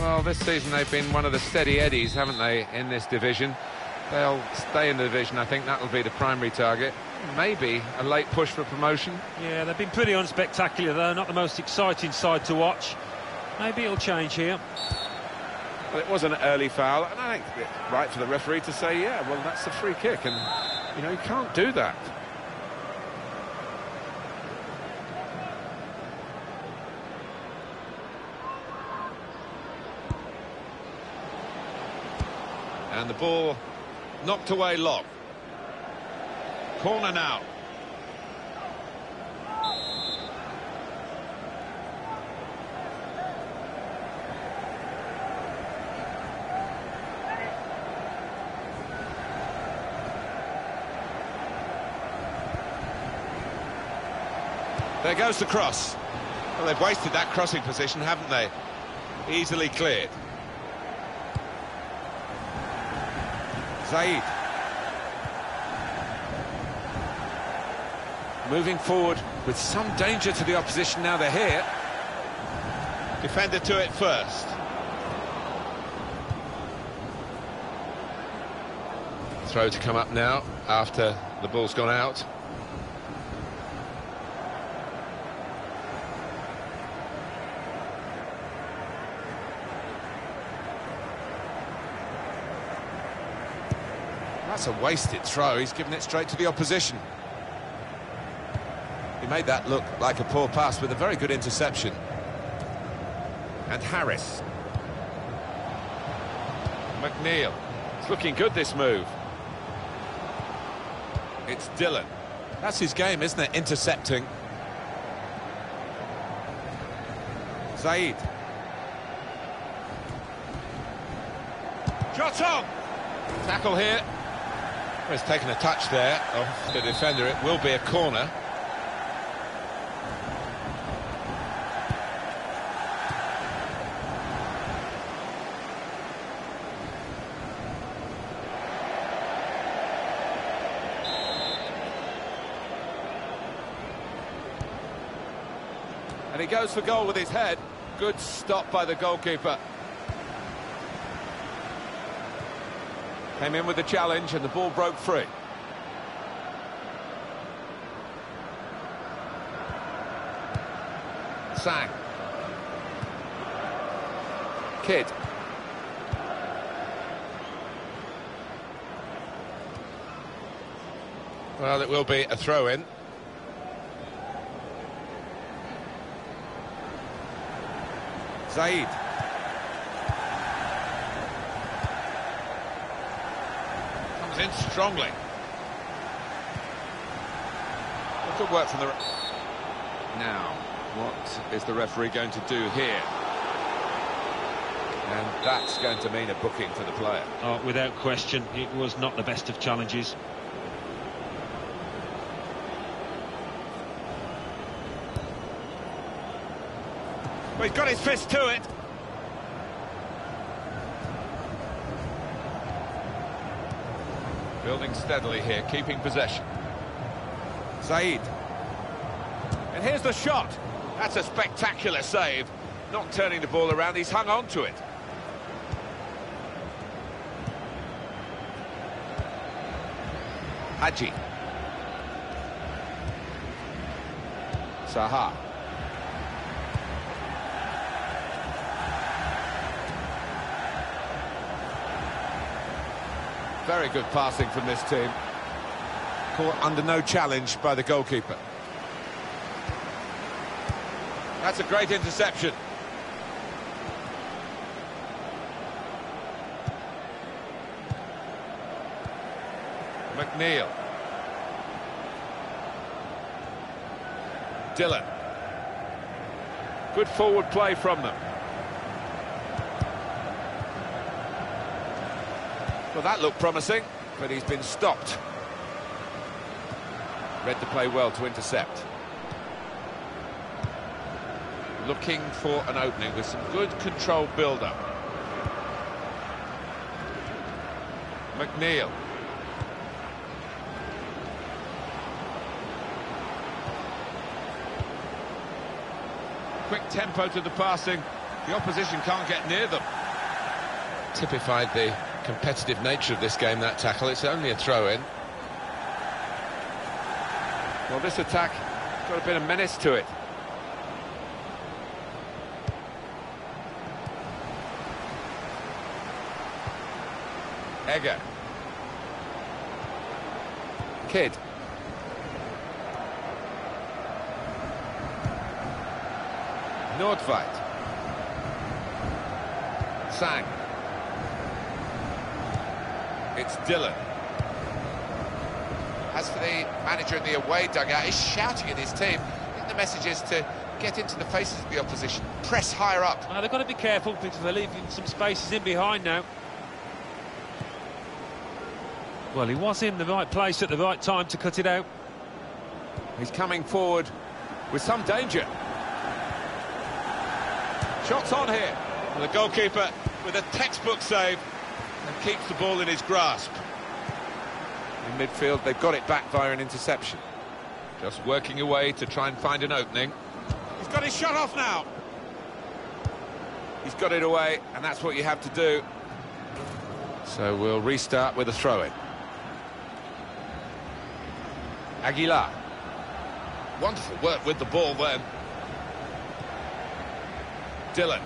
Well, this season they've been one of the steady eddies, haven't they, in this division? They'll stay in the division, I think that'll be the primary target. Maybe a late push for promotion. Yeah, they've been pretty unspectacular, though. Not the most exciting side to watch. Maybe it'll change here. Well, it was an early foul, and I think it's right for the referee to say, yeah, well, that's a free kick, and, you know, you can't do that. And the ball knocked away long. Corner now. There goes the cross. Well, they've wasted that crossing position, haven't they? Easily cleared. Zaid. Moving forward with some danger to the opposition now they're here. Defender to it first. Throw to come up now after the ball's gone out. That's a wasted throw. He's given it straight to the opposition. He made that look like a poor pass with a very good interception. And Harris. McNeil. It's looking good, this move. It's Dylan. That's his game, isn't it? Intercepting. Zaid. Jotong! Tackle here. Well, he's taken a touch there of the defender. It will be a corner. And he goes for goal with his head. Good stop by the goalkeeper. Came in with the challenge and the ball broke free. Sang. Kidd. Well, it will be a throw-in. Zaid. In strongly. Well, good work from the... Now, what is the referee going to do here? And that's going to mean a booking for the player. Oh, without question, it was not the best of challenges. Well, he's got his fist to it. Building steadily here, keeping possession. Zaid. And here's the shot. That's a spectacular save. Not turning the ball around, he's hung on to it. Haji. Saha. Very good passing from this team. Caught under no challenge by the goalkeeper. That's a great interception. McNeil. Dillon. Good forward play from them. Well, that looked promising, but he's been stopped. Read the play well to intercept. Looking for an opening with some good control build-up. McNeil. Quick tempo to the passing, The opposition can't get near them. Typified the competitive nature of this game, that tackle. It's only a throw-in. Well, this attack got a bit of menace to it. Egger. Kidd. Nordtveit. Sang. It's Dylan. As for the manager in the away dugout, he's shouting at his team. I think the message is to get into the faces of the opposition, press higher up. Now, they've got to be careful because they're leaving some spaces in behind now. Well, he was in the right place at the right time to cut it out. He's coming forward with some danger. Shots on here. And the goalkeeper with a textbook save and keeps the ball in his grasp. In midfield, they've got it back via an interception. Just working away to try and find an opening. He's got his shot off now. He's got it away, and that's what you have to do. So we'll restart with a throw-in. Aguilar. Wonderful work with the ball then. Dylan.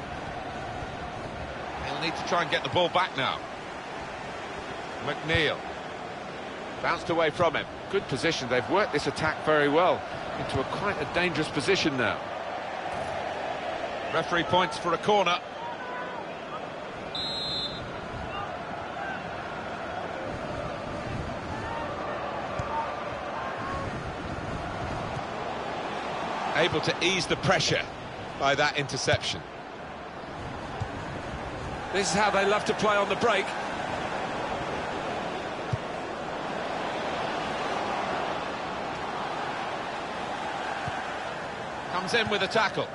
He'll need to try and get the ball back now. McNeil. Bounced away from him. Good position. They've worked this attack very well into a quite a dangerous position now. Referee points for a corner. Able to ease the pressure by that interception. This is how they love to play on the break. Comes in with a tackle.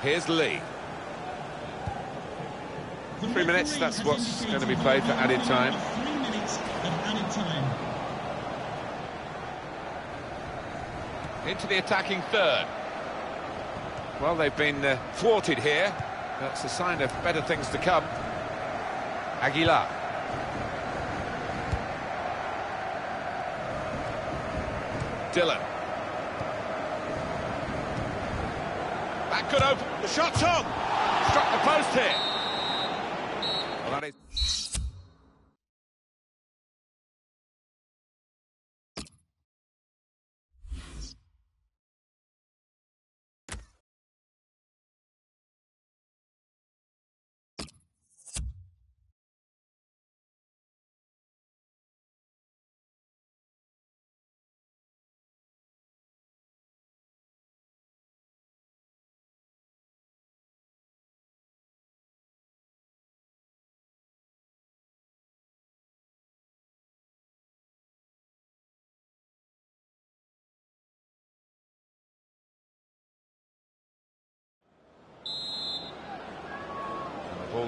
Here's Lee. Three minutes, that's what's going to be played for added time. Into the attacking third. Well, they've been uh, thwarted here. That's a sign of better things to come. Aguilar. Dillon. That could open. The shot's on. Struck the post here. Well, that is.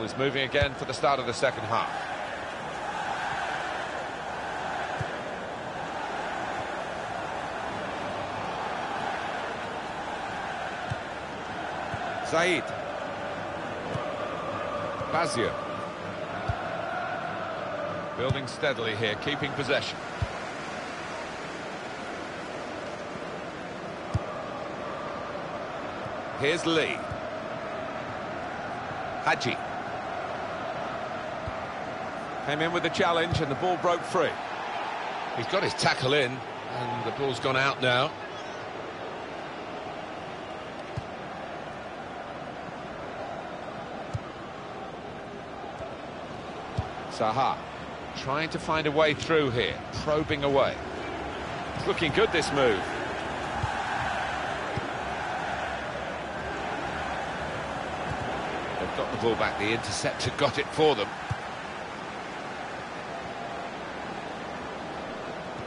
Ball is moving again for the start of the second half. Zaid. Bazio. Building steadily here, keeping possession. Here's Lee. Hadji. Came in with the challenge and the ball broke free. He's got his tackle in, and the ball's gone out now. Zaha trying to find a way through here, probing away. It's looking good, this move. They've got the ball back, the interceptor got it for them.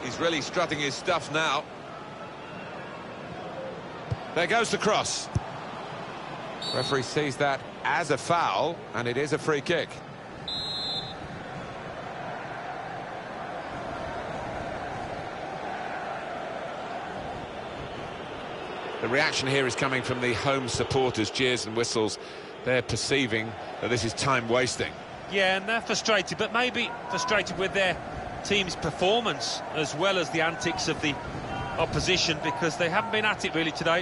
He's really strutting his stuff now. There goes the cross. Referee sees that as a foul, and it is a free kick. The reaction here is coming from the home supporters, cheers and whistles they're perceiving that this is time wasting. Yeah, and they're frustrated, but maybe frustrated with their team's performance as well as the antics of the opposition because they haven't been at it really today.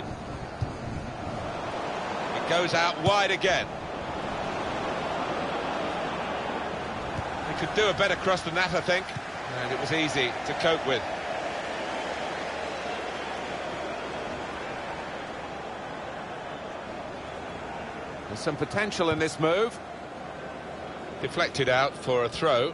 It goes out wide again. They could do a better cross than that, I think. And it was easy to cope with. There's some potential in this move. Deflected out for a throw.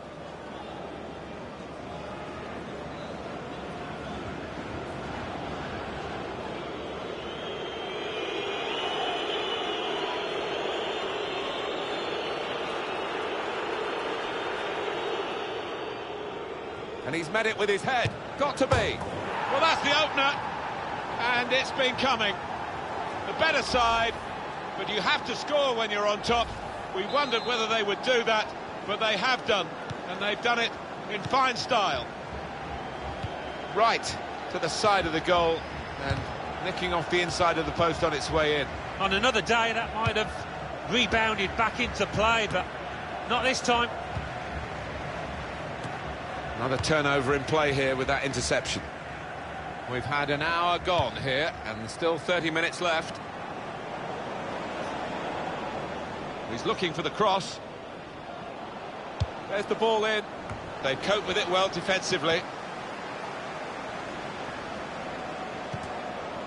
And he's met it with his head. Got to be. Well, that's the opener. And it's been coming. The better side, but you have to score when you're on top. We wondered whether they would do that, but they have done. And they've done it in fine style. Right to the side of the goal and nicking off the inside of the post on its way in. On another day, that might have rebounded back into play, but not this time. Another turnover in play here with that interception. We've had an hour gone here and still 30 minutes left. He's looking for the cross. There's the ball in. They cope with it well defensively.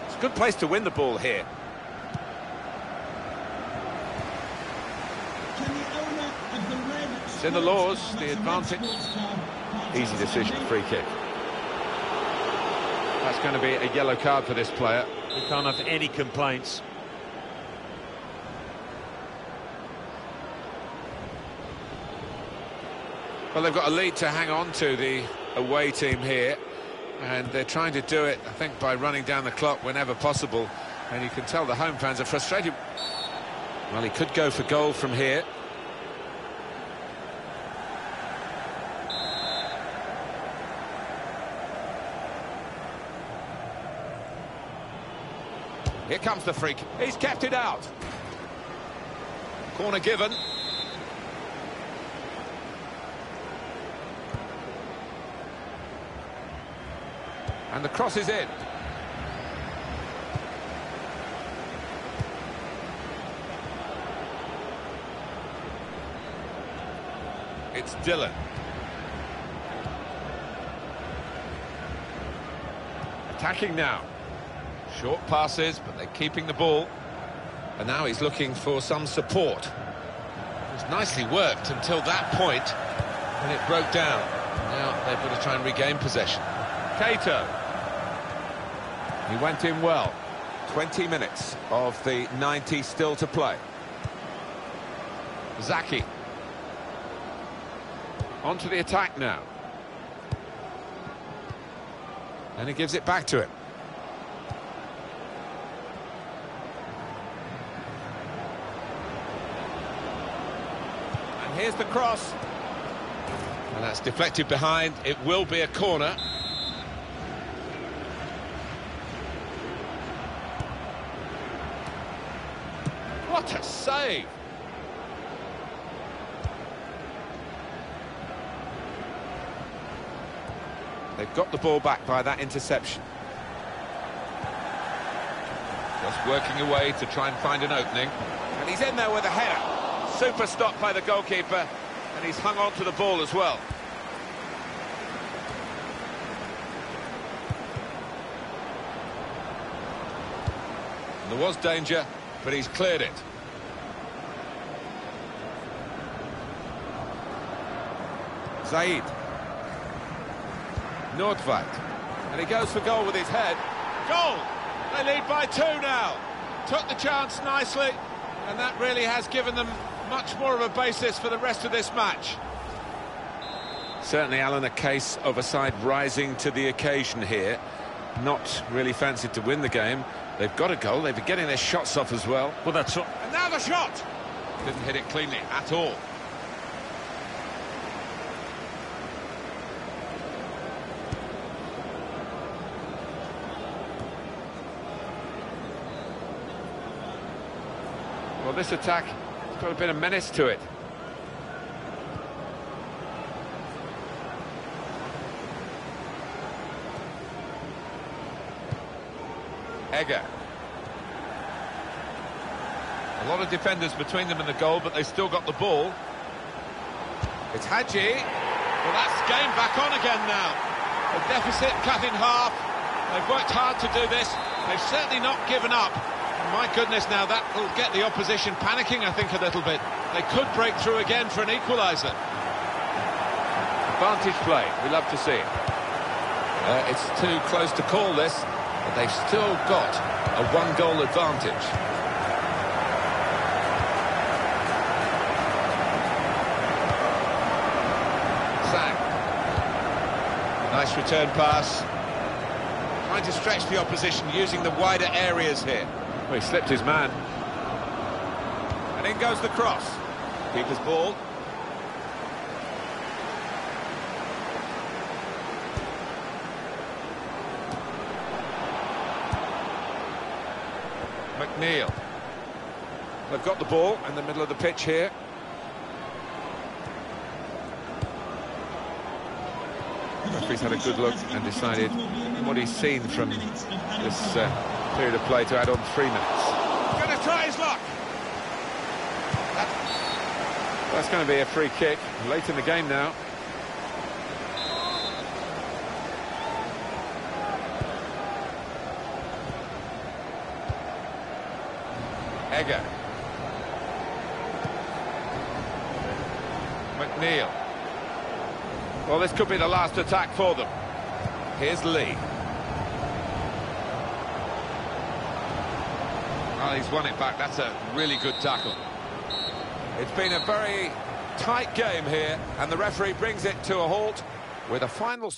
It's a good place to win the ball here. It's in the laws, the advantage. Sports Club Easy decision, free kick. That's going to be a yellow card for this player. We can't have any complaints. Well, they've got a lead to hang on to, the away team here. And they're trying to do it, I think, by running down the clock whenever possible. And you can tell the home fans are frustrated. Well, he could go for goal from here. Here comes the freak. He's kept it out. Corner given. And the cross is in. It's Dylan. Attacking now. Short passes, but they're keeping the ball. And now he's looking for some support. It was nicely worked until that point when it broke down. Now they've got to try and regain possession. Cato. He went in well. 20 minutes of the 90 still to play. Zaki. On to the attack now. And he gives it back to him. Here's the cross. And that's deflected behind. It will be a corner. What a save! They've got the ball back by that interception. Just working away to try and find an opening. And he's in there with a header. Super stop by the goalkeeper. And he's hung on to the ball as well. There was danger, but he's cleared it. Zaid. Nordtveit. And he goes for goal with his head. Goal! They lead by two now. Took the chance nicely, and that really has given them much more of a basis for the rest of this match. Certainly, Alan, a case of a side rising to the occasion here. Not really fancied to win the game. They've got a goal, they've been getting their shots off as well. Well, that's what. And now the shot! Didn't hit it cleanly at all. Well, this attack has got a bit of menace to it. Egger. A lot of defenders between them and the goal, but they still got the ball. It's Hadji. Well, that's game back on again now. The deficit cut in half. They've worked hard to do this. They've certainly not given up. And my goodness, now that will get the opposition panicking, I think, a little bit. They could break through again for an equaliser. Advantage play. We love to see it. Uh, it's too close to call this, but they've still got a one-goal advantage. Sang. Nice return pass. Trying to stretch the opposition using the wider areas here. Well, he slipped his man. And in goes the cross. Keeper's ball. McNeil. They've got the ball in the middle of the pitch here. Referee's had a good look and decided what he's seen from this uh, period of play to add on three minutes. Going to try his luck. That's going to be a free kick late in the game now. Egger. McNeil. Well, this could be the last attack for them. Here's Lee. Well, he's won it back. That's a really good tackle. It's been a very tight game here, and the referee brings it to a halt with a final...